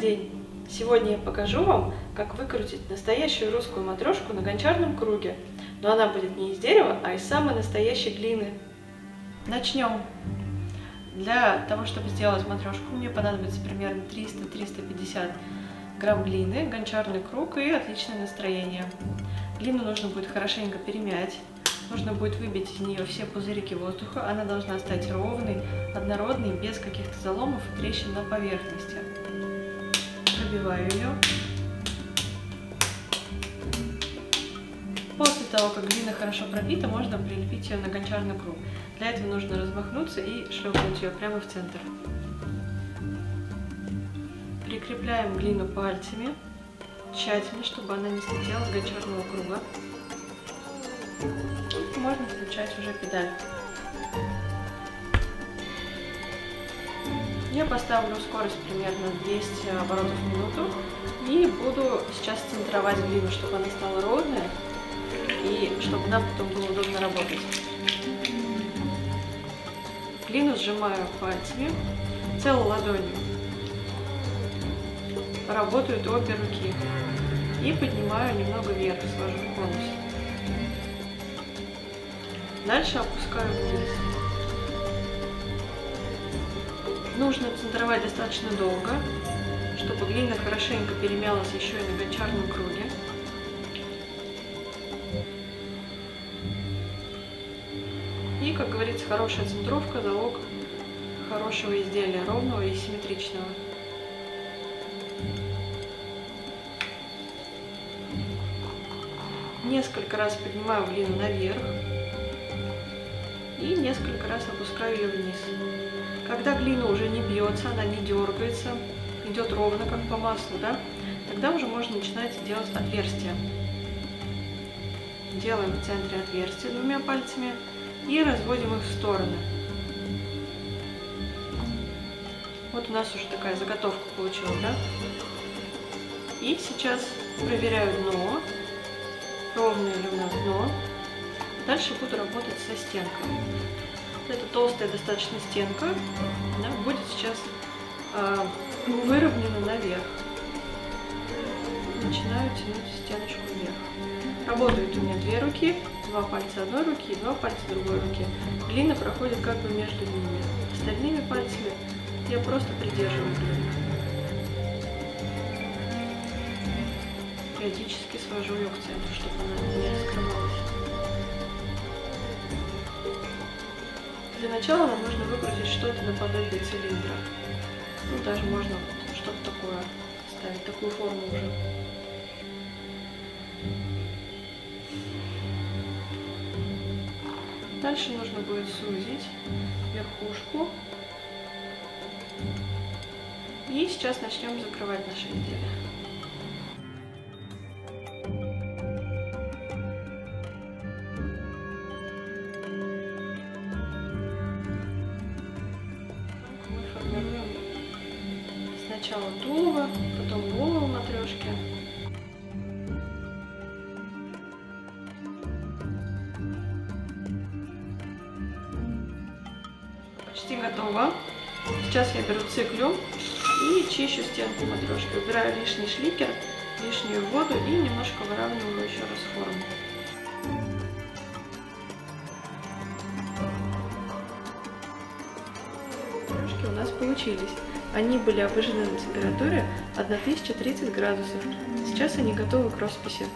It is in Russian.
день! Сегодня я покажу вам, как выкрутить настоящую русскую матрешку на гончарном круге. Но она будет не из дерева, а из самой настоящей глины. Начнем. Для того, чтобы сделать матрешку, мне понадобится примерно 300-350 грамм глины, гончарный круг и отличное настроение. Глину нужно будет хорошенько перемять. Нужно будет выбить из нее все пузырики воздуха. Она должна стать ровной, однородной, без каких-то заломов и трещин на поверхности. Пробиваю ее. После того, как глина хорошо пробита, можно прилепить ее на гончарный круг. Для этого нужно размахнуться и шлепнуть ее прямо в центр. Прикрепляем глину пальцами тщательно, чтобы она не слетела с гончарного круга можно включать уже педаль. Я поставлю скорость примерно 200 оборотов в минуту и буду сейчас центровать глину, чтобы она стала ровная и чтобы нам потом было удобно работать. Глину сжимаю пальцами, целой ладонью. Работают обе руки. И поднимаю немного вверх, свожу конус. Дальше опускаю вниз. Нужно центровать достаточно долго, чтобы глина хорошенько перемялась еще и на гончарном круге. И, как говорится, хорошая центровка – залог хорошего изделия, ровного и симметричного. Несколько раз поднимаю глину наверх и несколько раз опускаю ее вниз. Когда глина уже не бьется, она не дергается, идет ровно, как по маслу, да, тогда уже можно начинать делать отверстия. Делаем в центре отверстия двумя пальцами и разводим их в стороны. Вот у нас уже такая заготовка получилась, да? И сейчас проверяю дно, ровное ли у нас дно. Дальше буду работать со стенкой. Это толстая достаточно стенка, она будет сейчас э, выровнена наверх. Начинаю тянуть стеночку вверх. Работают у меня две руки, два пальца одной руки и два пальца другой руки. Глина проходит как бы между ними. Остальными пальцами я просто придерживаю глину. Периодически свожу ее к центру, чтобы она не раскрывалась. Для начала нам нужно выкрутить что-то наподобие цилиндра. Ну, даже можно что-то такое ставить, такую форму уже. Дальше нужно будет сузить верхушку. И сейчас начнем закрывать наше изделие. Сначала тулово, потом голову матрешки. Почти готово. Сейчас я беру циклю и чищу стенку матрешки. Убираю лишний шликер, лишнюю воду и немножко выравниваю Матрешки у нас получились. Они были обыжены на температуре 1030 градусов. Сейчас они готовы к росписи.